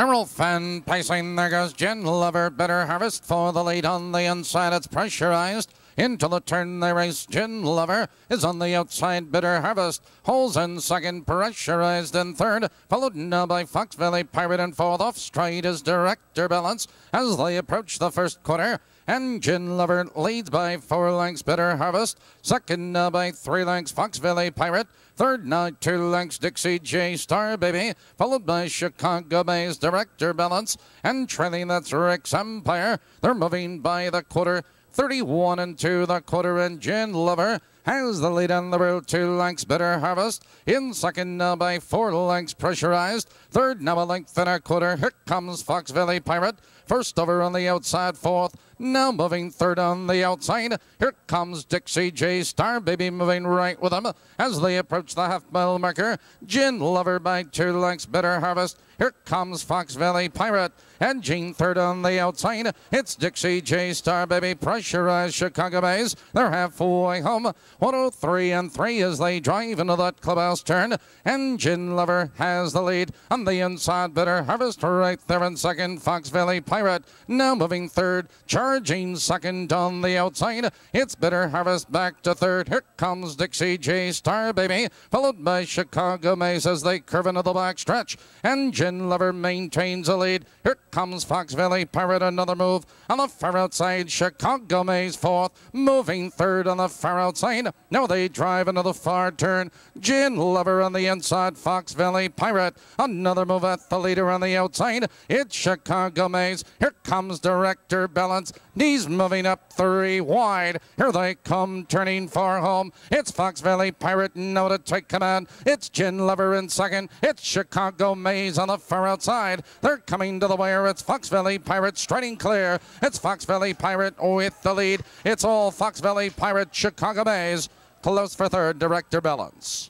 Earl Fan pacing. There goes Gin Lover. Bitter Harvest for the lead on the inside. It's pressurized. Into the turn they race. Gin Lover is on the outside. Bitter Harvest holds in second. Pressurized in third. Followed now by Fox Valley Pirate and fourth. Off stride is Director Balance as they approach the first quarter. And Gin Lover leads by four lengths. Bitter Harvest. Second now by three lengths. Fox Valley Pirate. Third now two lengths. Dixie J Star Baby. Followed by Chicago Maze Director Balance. And trailing that's Rick's Empire. They're moving by the quarter. 31 and 2 the quarter and Gin Lover has the lead on the road two lengths Bitter Harvest in second now by four lengths pressurized third now a length and a quarter here comes Fox Valley Pirate first over on the outside fourth now moving third on the outside here comes Dixie J Star Baby moving right with them as they approach the half mile marker Gin Lover by two lengths Bitter Harvest here comes Fox Valley Pirate and Gene third on the outside. It's Dixie J Star Baby pressurized Chicago Bays. They're halfway home. 103 and 3 as they drive into that clubhouse turn. And Gin Lover has the lead on the inside. Bitter Harvest right there in second. Fox Valley Pirate now moving third. Charging second on the outside. It's Bitter Harvest back to third. Here comes Dixie J Star Baby, followed by Chicago Maze as they curve into the back stretch. And Gin Lover maintains a lead. Here comes Fox Valley Pirate, another move on the far outside. Chicago Maze fourth, moving third on the far outside. Now they drive into the far turn. Gin Lover on the inside. Fox Valley Pirate, another move at the leader on the outside. It's Chicago Maze. Here comes Director Balance. Knees moving up three wide. Here they come, turning far home. It's Fox Valley Pirate now to take command. It's Gin Lover in second. It's Chicago Maze on the far outside. They're coming to the wire. It's Fox Valley Pirate striding clear. It's Fox Valley Pirate with the lead. It's all Fox Valley Pirate Chicago Maze. Close for third, Director Balance.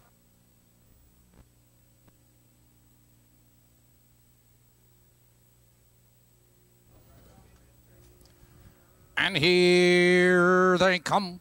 And here they come.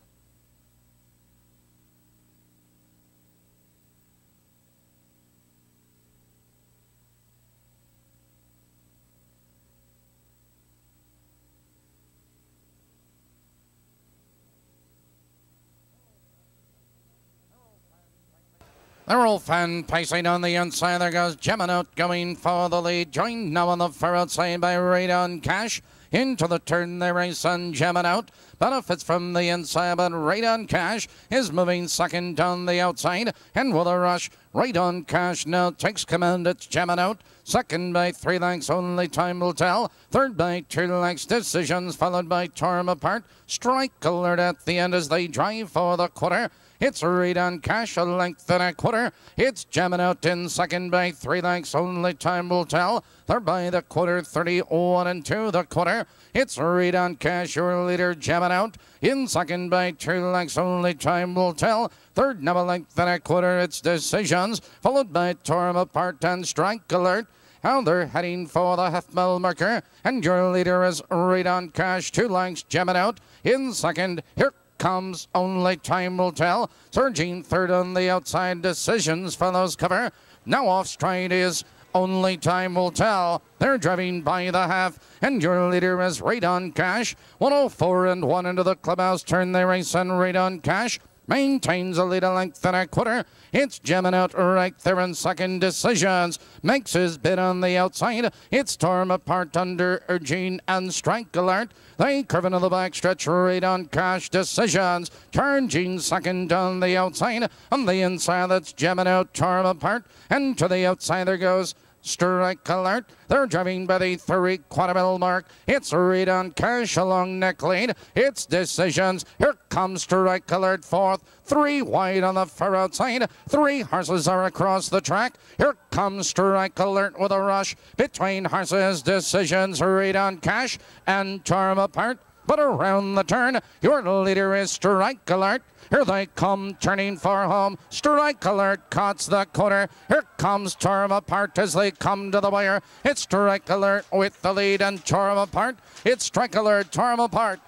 They're all fan pacing on the inside. There goes Geminout going for the lead. Joined now on the far outside by Radon Cash. Into the turn they race on Geminout. Benefits from the inside, but right on Cash is moving second down the outside. And with a rush, Right on Cash now takes command. It's jamming out. Second by three lengths, only time will tell. Third by two lengths, decisions followed by Torn apart. Strike alert at the end as they drive for the quarter. It's Radon Cash, a length and a quarter. It's jamming out in second by three lengths. Only time will tell. Third by the quarter, 31 and 2 the quarter. It's Radon Cash, your leader, jamming out. In second by two lengths, only time will tell. Third, now a length and a quarter. It's Decisions, followed by Torn apart and Strike Alert. How they're heading for the half mile marker. And your leader is Radon Cash, two lengths, jamming out. In second, here comes, only time will tell. Surging third on the outside, decisions follows cover. Now off stride is only time will tell. They're driving by the half, and your leader is Radon Cash. 104 and 1 into the clubhouse turn they race, and Radon Cash maintains a lead a length and a quarter. It's jamming out right there in second decisions. Makes his bid on the outside. It's torn apart under Urgine and Strike Alert. They curve into the back stretch right on cash decisions. Charging second on the outside. On the inside, that's jamming out, torn apart. And to the outside there goes Strike alert. They're driving by the three quarter mile mark. It's Radon Cash along neck lead. It's decisions. Here comes Strike alert fourth. Three wide on the far outside. Three horses are across the track. Here comes Strike alert with a rush between horses. Decisions. Radon Cash and Charm apart. But around the turn, your leader is Strike Alert. Here they come, turning for home. Strike Alert cuts the corner. Here comes Torn apart as they come to the wire. It's Strike Alert with the lead and Torn apart. It's Strike Alert, Torn apart.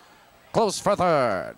Close for third.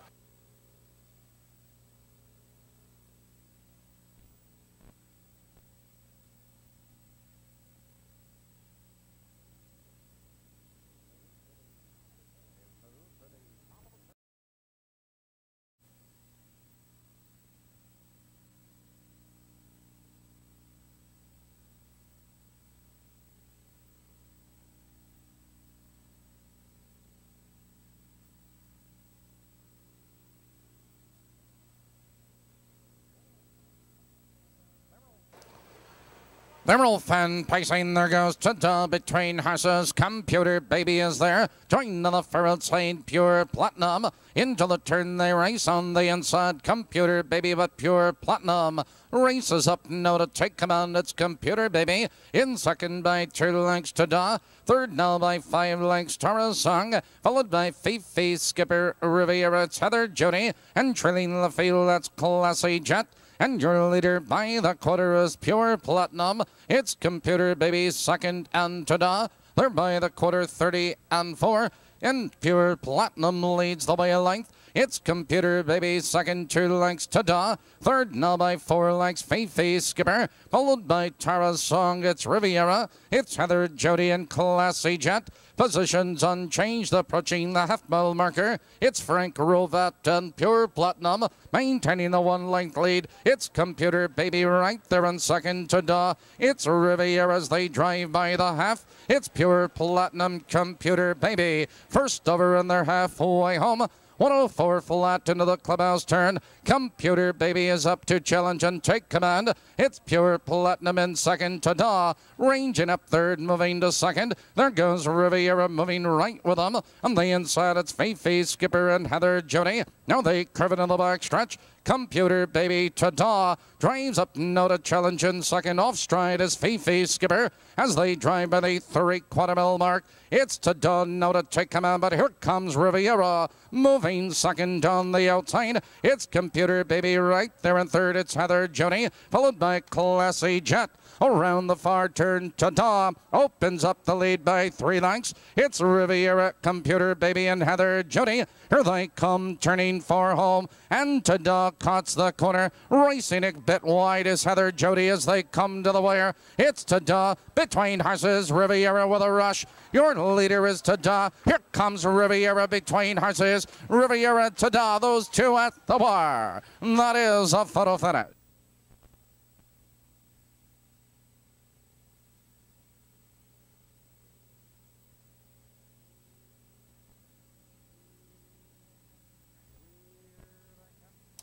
All fan pacing. There goes to between horses. Computer baby is there. Join on the far outside. Pure platinum. Into the turn they race on the inside. Computer baby, but pure platinum. Races up now to take command. It's computer baby. In second by two lengths to da. Third now by five lengths Tara Song. Followed by Fifi Skipper Riviera. Heather Jody. And trailing the field, that's Classy Jet. And your leader by the quarter is Pure Platinum. It's Computer Baby second and Tada. They're by the quarter 30 and 4. And Pure Platinum leads the way a length. It's Computer Baby second, two lengths Tada. Third now by four lengths Fifi Skipper. Followed by Tara's Song. It's Riviera. It's Heather Jody and Classy Jet. Positions unchanged, approaching the half mile marker. It's Frank Rovat and Pure Platinum maintaining the one length lead. It's Computer Baby right there on second Tada. It's Riviera as they drive by the half. It's Pure Platinum Computer Baby first over in their halfway home. 104 flat into the clubhouse turn. Computer Baby is up to challenge and take command. It's Pure Platinum in second Tada. Ranging up third, moving to second. There goes Riviera moving right with them. On the inside, it's Fifi, Skipper, and Heather Jody. Now they curve it in the back stretch. Computer Baby Tada drives up now to challenge in second. Off stride is Fifi Skipper as they drive by the three quarter mile mark. It's Tada now to take command, but here comes Riviera moving second on the outside. It's Computer Baby right there in third. It's Heather Jody, followed by Classy Jet. Around the far turn, Tada opens up the lead by three lengths. It's Riviera, Computer Baby, and Heather Jody. Here they come, turning for home. And Tada cuts the corner. Racing a bit wide is Heather Jody as they come to the wire. It's Tada between horses. Riviera with a rush. Your leader is Tada. Here comes Riviera between horses. Riviera, Tada, those two at the bar. That is a photo finish.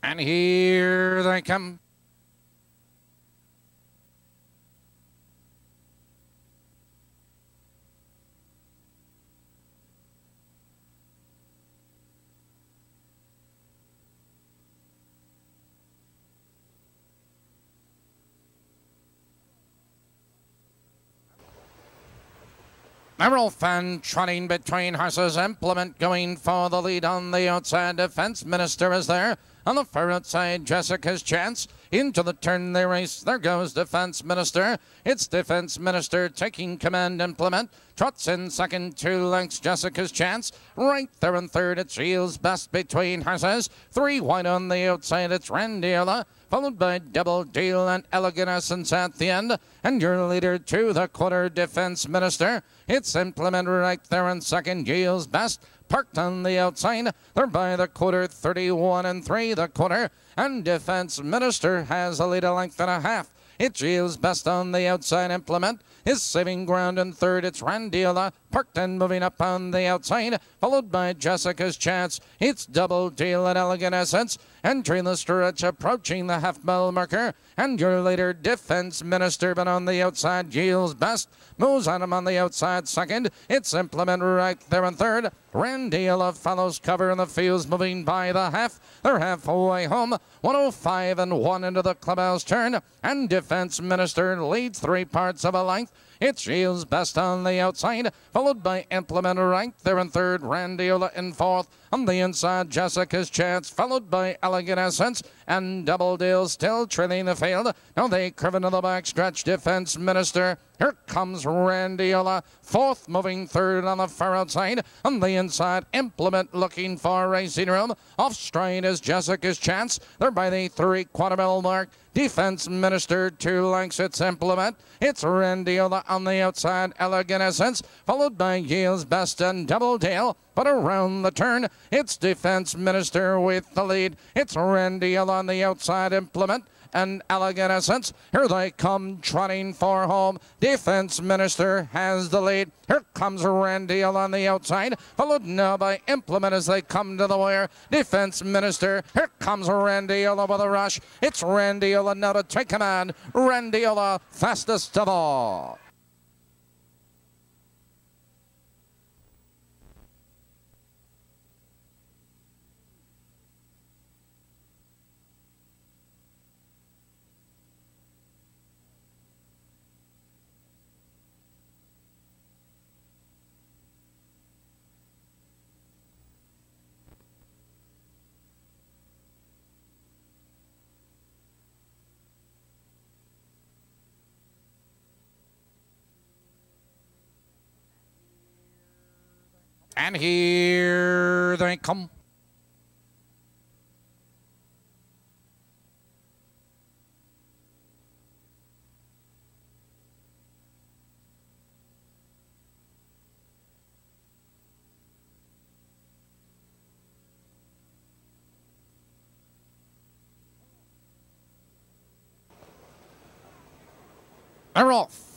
And here they come. Emerald fan trotting between horses. Implement going for the lead on the outside. Defense Minister is there. On the far outside, Jessica's chance. Into the turn they race. There goes Defense Minister. It's Defense Minister taking command implement. Trots in second, two lengths, Jessica's chance. Right there in third, it's Shields best between horses. Three wide on the outside, it's Randiola. Followed by Double Deal and Elegant Essence at the end. And your leader to the quarter, Defense Minister. It's implement right there in second, Yields best parked on the outside. They're by the quarter, 31 and 3 the quarter. And Defense Minister has a lead a length and a half. It's Shields best on the outside implement. Is saving ground in third. It's Randiola parked and moving up on the outside, followed by Jessica's chance. It's Double Deal and Elegant Essence. Entering the stretch, approaching the half mile marker. And your later defense minister, but on the outside, yields best. Moves on him on the outside second. It's implement right there in third. Randy Randiola follows cover in the fields, moving by the half. They're halfway home. 105 and 1 into the clubhouse turn. And defense minister leads three parts of a length. It's Shields best on the outside, followed by Implement right there in third, Randiola in fourth. On the inside, Jessica's Chance, followed by Elegant Essence, and Double Deal still trailing the field. Now they curve into the back stretch, Defense Minister. Here comes Randiola, fourth, moving third on the far outside. On the inside, Implement looking for racing room. Off stride is Jessica's Chance. They're by the three quarter mile mark. Defense Minister, two lengths, it's Implement. It's Randiola on the outside, Elegant Essence, followed by Yale's Best and Double Deal. But around the turn, it's Defense Minister with the lead. It's Randiola on the outside, Implement. And Elegant Essence. Here they come trotting for home. Defense Minister has the lead. Here comes Randy on the outside, followed now by Implement as they come to the wire. Defense Minister. Here comes Randiola with a rush. It's Randiola now to take command. Randiola fastest of all. And here they come. They're off.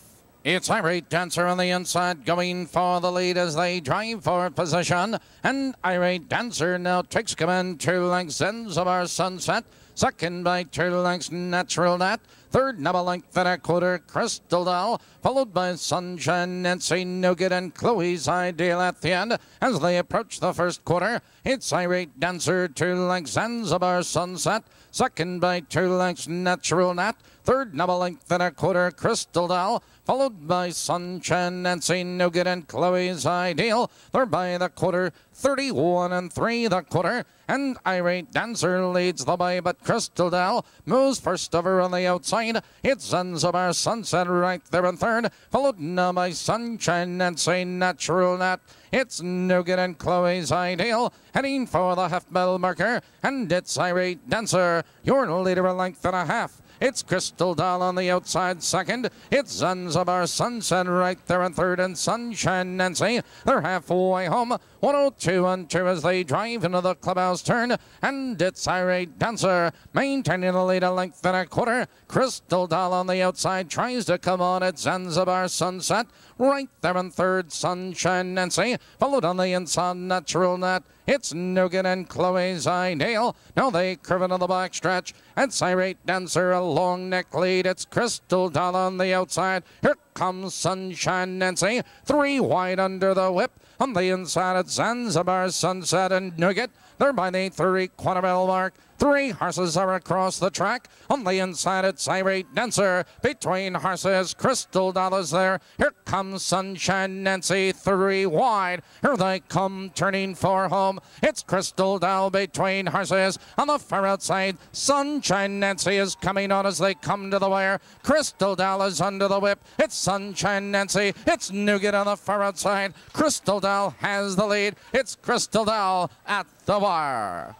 It's Irate Dancer on the inside going for the lead as they drive for position. And Irate Dancer now takes command two lengths our sunset. Second by two lengths Natural Nat. Third, number length and a quarter, Crystal Doll, followed by Sunshine, Nancy Nougat, and Chloe's Ideal at the end. As they approach the first quarter, it's Irate Dancer, two lengths, Zanzibar Sunset. Second by two lengths, Natural Nat. Third, number length and a quarter, Crystal Doll, followed by Sunshine, Nancy Nougat, and Chloe's Ideal. Third by the quarter, 31 and 3 the quarter. And Irate Dancer leads the way, but Crystal Doll moves first over on the outside. It's Zanzibar Sunset right there in third, followed now by Sunshine, Nancy Natural Nat. It's Nougat and Chloe's Ideal, heading for the half mile marker. And it's Irate Dancer, your leader a length and a half. It's Crystal Doll on the outside second. It's Zanzibar Sunset right there in third and Sunshine Nancy. They're halfway home. 102 and 2 as they drive into the clubhouse turn. And it's Irate Dancer maintaining the lead a length and a quarter. Crystal Doll on the outside tries to come on at Zanzibar Sunset. Right there in third, Sunshine Nancy. Followed on the inside, Natural Nat. It's Nougat and Chloe's Ideal. Now they curve into the back stretch. And Irate Dancer, a long neck lead. It's Crystal Doll on the outside. Here comes Sunshine Nancy. Three wide under the whip. On the inside, it's Zanzibar Sunset and Nougat. They're by the three quarter mile mark. Three horses are across the track. On the inside, it's Irate Dancer. Between horses, Crystal Dollars there. Here comes Sunshine Nancy, three wide. Here they come, turning for home. It's Crystal Doll between horses. On the far outside, Sunshine Nancy is coming on as they come to the wire. Crystal Doll is under the whip. It's Sunshine Nancy. It's Nougat on the far outside. Crystal Doll has the lead. It's Crystal Doll at the wire.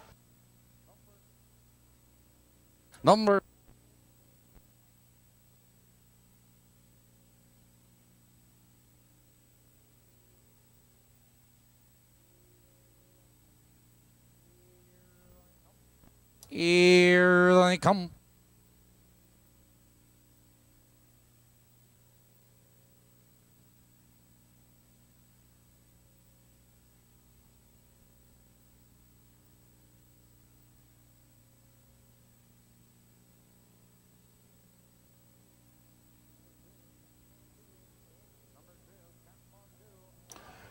Number Here they come.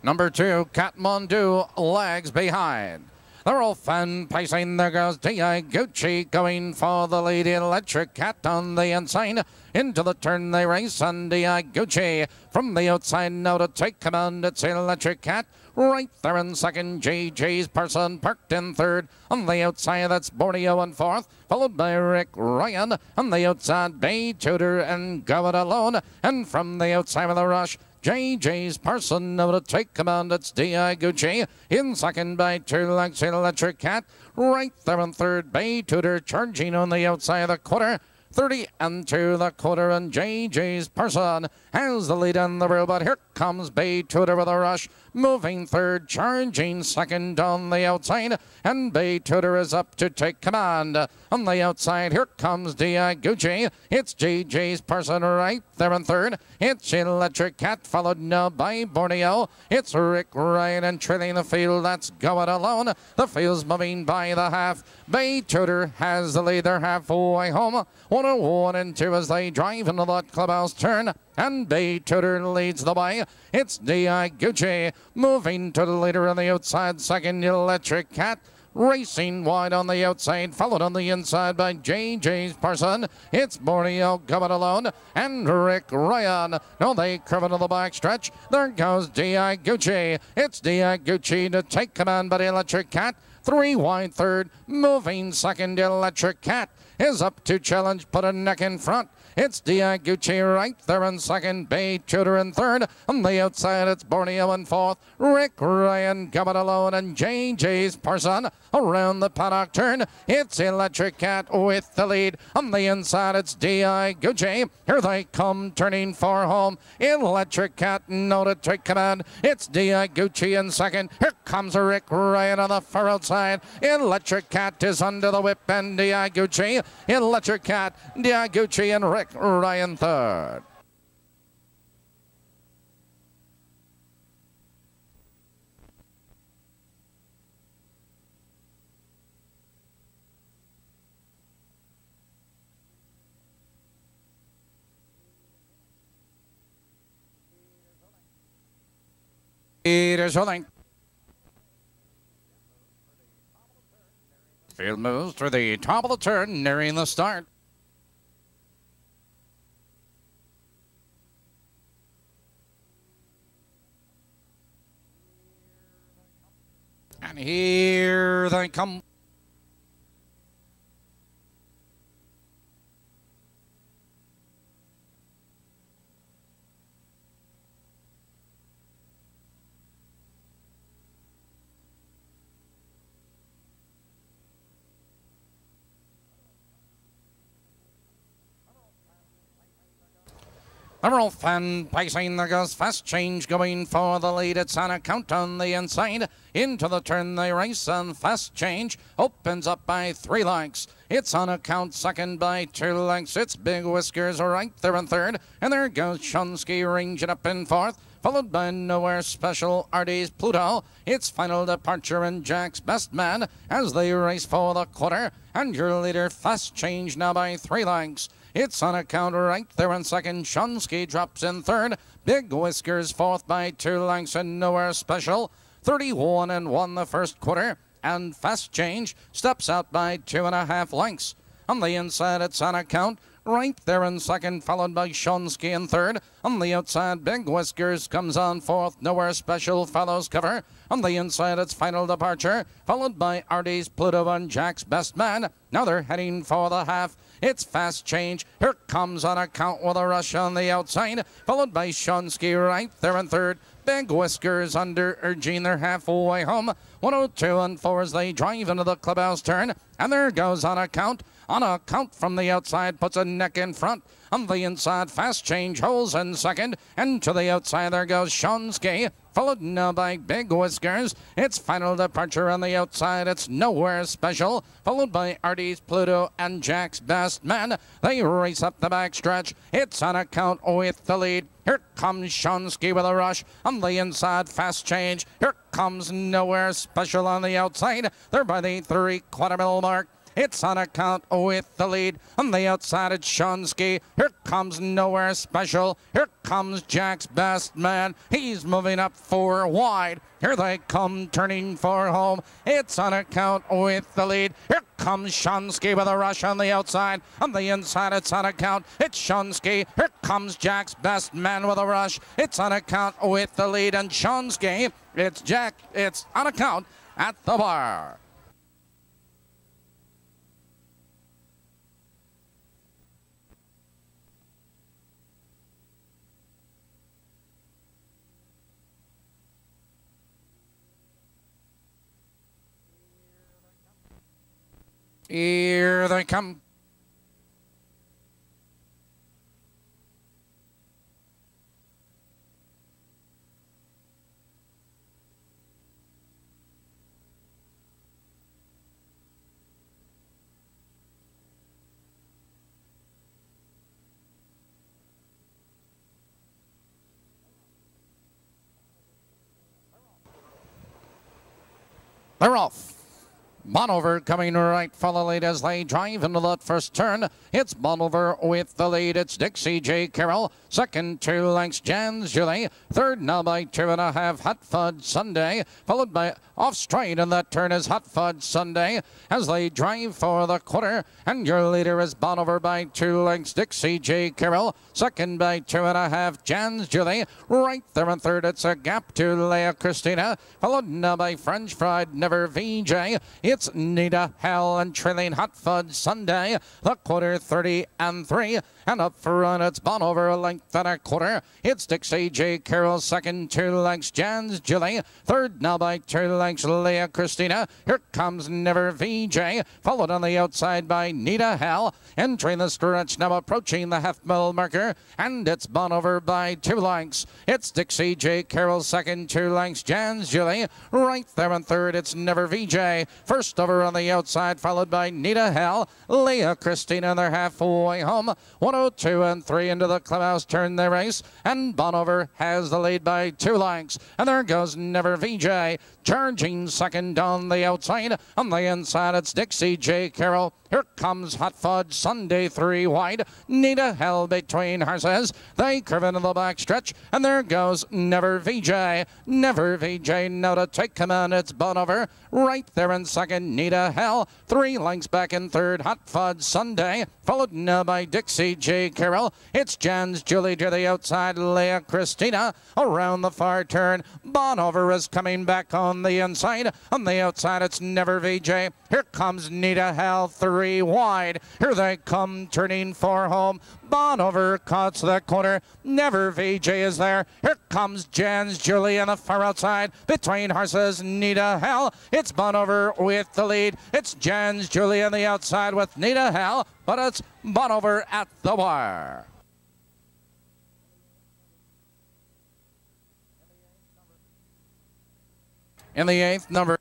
Number two, Kathmandu lags behind. They're all fan pacing. There goes D.I. Gucci going for the lead. Electric Cat on the inside. Into the turn they race. And D.I. Gucci from the outside now to take command. It's Electric Cat. Right there in second, JJ's Parson parked in third. On the outside, that's Borneo in fourth, followed by Rick Ryan. On the outside, Bay Tudor and Go It Alone. And from the outside with a rush, JJ's Parson now to take command. It's D.I. Gucci in second by two lengths Electric Cat. Right there in third, Bay Tudor charging on the outside of the quarter. 30 and to the quarter, and JJ's Parson has the lead in the row, but here comes Bay Tudor with a rush. Moving third, charging second on the outside, and Bay Tudor is up to take command. On the outside, here comes D.I. Gucci. It's JJ's Parson right there in third. It's Electric Cat, followed now by Borneo. It's Rick Ryan and trailing the field. That's going alone. The field's moving by the half. Bay Tudor has the lead. They're halfway home. One and one and two as they drive into the clubhouse turn. And Bay Tudor leads the way. It's D.I. Gucci moving to the leader on the outside. Second, Electric Cat. Racing wide on the outside, followed on the inside by JJ's Parson. It's Borneo coming alone, and Rick Ryan. No, they curve into the back stretch. There goes D.I. Gucci. It's D.I. Gucci to take command, but Electric Cat. Three wide third, moving second. Electric Cat is up to challenge, put a neck in front. It's D.I. Gucci right there in second, Bay Tudor in third. On the outside, it's Borneo in fourth. Rick Ryan coming alone, and JJ's Parson around the paddock turn. It's Electric Cat with the lead. On the inside, it's D.I. Gucci. Here they come, turning for home. Electric Cat, no to take command. It's D.I. Gucci in second. Here comes Rick Ryan on the far outside. Electric Cat is under the whip, and D.I. Gucci. Electric Cat, D.I. Gucci, and Rick Ryan third. Peters holding. Field moves to the top of the turn, nearing the start. And here they come. Emerald fan pacing. There goes fast change going for the lead. It's on a count on the inside. Into the turn they race and fast change opens up by three lengths. It's on a count second by two lengths. It's Big Whiskers right there in third. And there goes Shunsky ranging up in fourth. Followed by Nowhere Special Artie's Pluto. It's final departure and Jack's Best Man as they race for the quarter. And your leader fast change now by three lengths. It's on a count right there in second. Shunsky drops in third. Big Whiskers fourth by two lengths and nowhere special. 31 and 1 the first quarter. And Fast Change steps out by two and a half lengths. On the inside, it's on a count right there in second, followed by Shonsky in third. On the outside, Big Whiskers comes on fourth. Nowhere Special follows cover. On the inside, it's Final Departure, followed by Artie's Pluto and Jack's Best Man. Now they're heading for the half. It's fast change. Here comes on a count with a rush on the outside, followed by Shonsky right there in third. Big Whiskers under urging their halfway home. 102 and 4 as they drive into the clubhouse turn. And there goes on a count. On a count from the outside, puts a neck in front. On the inside, fast change holes in second. And to the outside, there goes Shonsky followed now by Big Whiskers. It's final departure on the outside. It's nowhere special, followed by Artie's Pluto and Jack's Best Man. They race up the back stretch. It's on a count with the lead. Here comes Shonsky with a rush on the inside. Fast change. Here comes nowhere special on the outside. They're by the three quarter mile mark. It's on account oh, with the lead. On the outside, it's Shonsky. Here comes Nowhere Special. Here comes Jack's Best Man. He's moving up four wide. Here they come, turning for home. It's on account oh, with the lead. Here comes Shonsky with a rush on the outside. On the inside, it's on account. It's Shonsky. Here comes Jack's Best Man with a rush. It's on account oh, with the lead. And Shonsky, it's Jack. It's on account at the bar. Here they come. They're off. Bonover coming right for the lead as they drive into that first turn. It's Bonover with the lead. It's Dixie J. Carroll. Second, two lengths, Jan's Julie. Third now by two and a half, Hot Fudge Sunday. Followed by off straight in that turn is Hot Fudge Sunday as they drive for the quarter. And your leader is Bonover by two lengths, Dixie J. Carroll. Second by two and a half, Jan's Julie. Right there in third, it's a gap to Leah Christina. Followed now by French Fried Never VJ. It's Nita Hell and trailing Hot Fudge Sunday. The quarter 30 and 3. And up front, it's Bonover a length and a quarter. It's Dixie J. Carroll second, two lengths, Jan's Julie. Third now by two lengths, Leah Christina. Here comes Never VJ. Followed on the outside by Nita Hell. Entering the stretch now approaching the half mile marker. And it's Bonover by two lengths. It's Dixie J. Carroll second, two lengths, Jan's Julie. Right there in third, it's Never VJ. First over on the outside, followed by Nita Hell, Leah Christina. And they're halfway home. 102 and 3 into the clubhouse turn their race. And Bonover has the lead by two lengths. And there goes Never VJ. Charging second on the outside. On the inside, it's Dixie J. Carroll. Here comes Hot Fudge Sunday three wide. Nita Hell between horses. They curve into the back stretch. And there goes Never VJ. Never VJ now to take command. It's Bonover. Right there in second, Nita Hell. Three lengths back in third, Hot Fudge Sunday. Followed now by Dixie J. Carroll. It's Jan's Julie to the outside, Leah Christina. Around the far turn, Bonover is coming back on the inside. On the outside, it's Never VJ. Here comes Nita Hell, three wide. Here they come, turning for home. Bonover cuts the corner. Never VJ is there. Here comes Jan's Julie on the far outside. Between horses, Nita Hell. It's Bonover with the lead. It's Jan's Julie on the outside with Nita Hell. But it's Bonover at the wire. In the eighth, number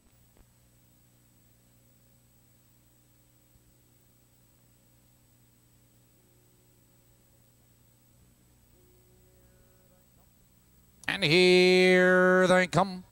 And here they come.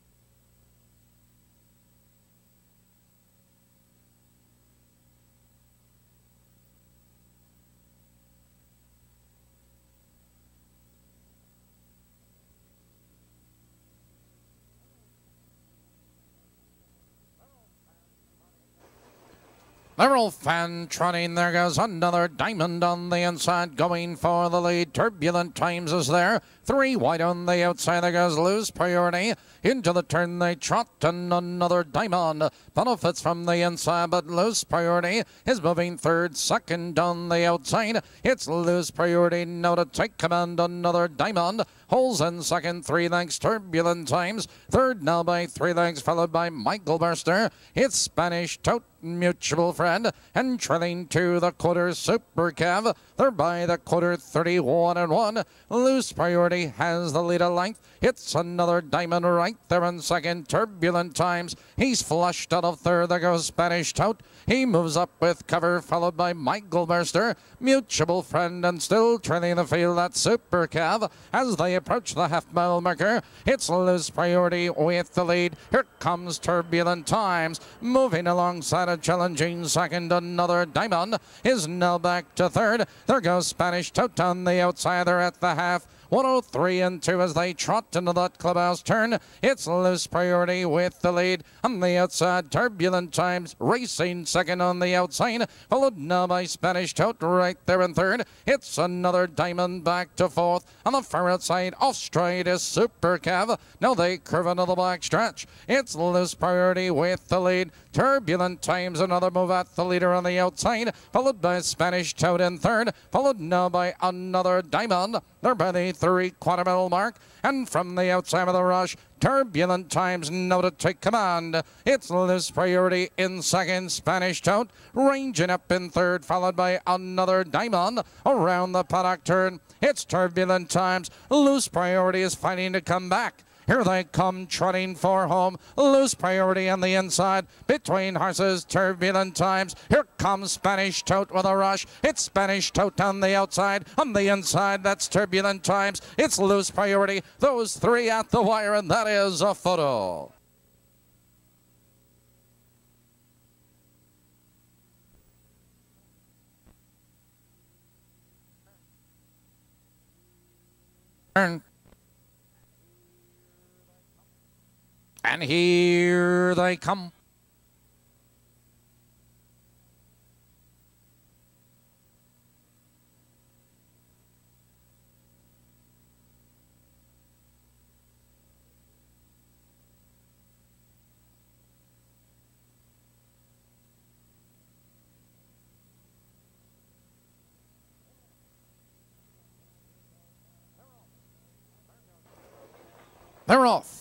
Merrill fan trotting. There goes another diamond on the inside, going for the lead. Turbulent Times is there. Three wide on the outside. There goes Loose Priority. Into the turn they trot, and another diamond. Benefits from the inside, but Loose Priority is moving third, second on the outside. It's Loose Priority now to take command. Another diamond. Holes in second, three lengths. Turbulent Times. Third now by three lengths, followed by Michael Burster. It's Spanish Tote Mutual Friend. And trailing to the quarter, Super Cav. They're by the quarter, 31 and 1. Loose Priority has the lead of length. It's another diamond right there in second. Turbulent Times. He's flushed out of third. There goes Spanish Tout. He moves up with cover, followed by Michael Mercer. Mutual Friend, and still trailing the field. That's Super Cav as they approach the half mile marker. It's Loose Priority with the lead. Here comes Turbulent Times. Moving alongside a challenging second. Another diamond is now back to third. There goes Spanish Tout on the outside. They're at the half. 103 and 2 as they trot into that clubhouse turn. It's Loose Priority with the lead. On the outside, Turbulent Times racing second on the outside. Followed now by Spanish Tout right there in third. It's another Diamond back to fourth. On the far outside, off straight is Super Cav. Now they curve into the black stretch. It's Loose Priority with the lead. Turbulent Times, another move at the leader on the outside. Followed by Spanish Tout in third. Followed now by another Diamond. They're by the three quarter mile mark. And from the outside of the rush, Turbulent Times know to take command. It's Loose Priority in second, Spanish Tout ranging up in third, followed by another Diamond around the paddock turn. It's Turbulent Times. Loose Priority is fighting to come back. Here they come trotting for home. Loose priority on the inside. Between horses, turbulent times. Here comes Spanish Tote with a rush. It's Spanish Tote on the outside. On the inside, that's turbulent times. It's loose priority. Those three at the wire, and that is a photo. Turn And here they come. They're off.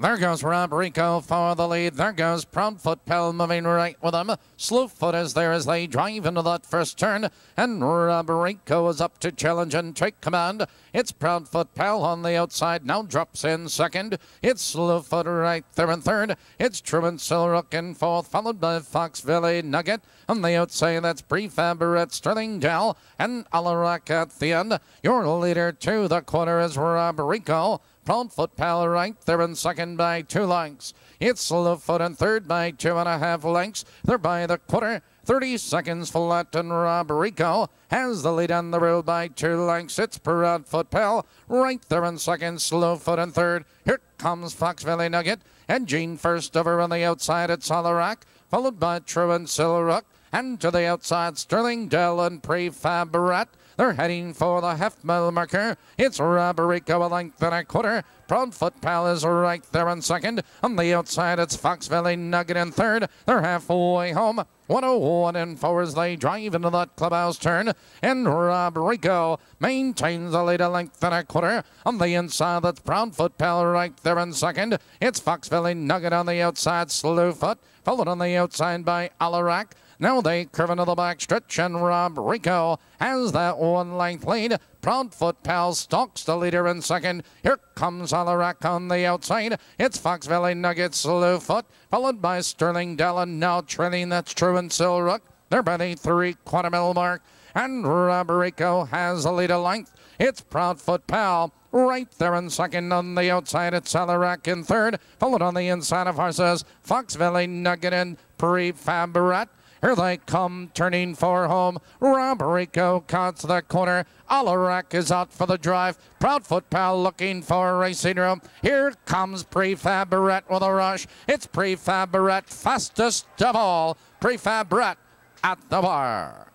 There goes Rob Rico for the lead. There goes Proudfoot Pal moving right with him. Slewfoot is there as they drive into that first turn. And Rob Rico is up to challenge and take command. It's Proudfoot Pal on the outside. Now drops in second. It's Slewfoot right there in third. It's Truman Silrook in fourth, followed by Fox Valley Nugget. On the outside, that's Prefab at Sterling Dell and Alarak at the end. Your leader to the quarter is Rob Rico. Proudfoot Pal right there in second by two lengths. It's slow foot in third by two and a half lengths. They're by the quarter. 30 seconds flat and Rob Rico has the lead on the road by two lengths. It's Proudfoot Pal right there in second. Slow Foot in third. Here comes Fox Valley Nugget and Gene first over on the outside at Solarac, followed by True and Silrook. And to the outside, Sterling Dell and Prefab Rat. They're heading for the half mile marker. It's Roberico a length and a quarter. Proudfoot Pal is right there in second. On the outside, it's Fox Valley Nugget in third. They're halfway home. 101 and 4 as they drive into that clubhouse turn. And Rob Rico maintains the lead a length and a quarter. On the inside, that's Proudfoot Pal right there in second. It's Fox Valley Nugget on the outside, Slewfoot. Followed on the outside by Alarak. Now they curve into the back stretch, and Rob Rico has that one length lead. Proudfoot Pal stalks the leader in second. Here comes Alarak on the outside. It's Fox Valley Nugget Slewfoot, followed by Sterling Dallin. Now trailing, that's true, and Silrook. They're by the three quarter mile mark. And Rob Rico has a lead a length. It's Proudfoot Pal right there in second. On the outside, it's Alarak in third, followed on the inside of horses. Fox Valley Nugget and Prefab Rat. Here they come, turning for home. Rob Rico cuts the corner. Alarak is out for the drive. Proudfoot Pal looking for racing room. Here comes Prefab Barrett with a rush. It's Prefab Barrett, fastest of all. Prefab Barrett at the bar.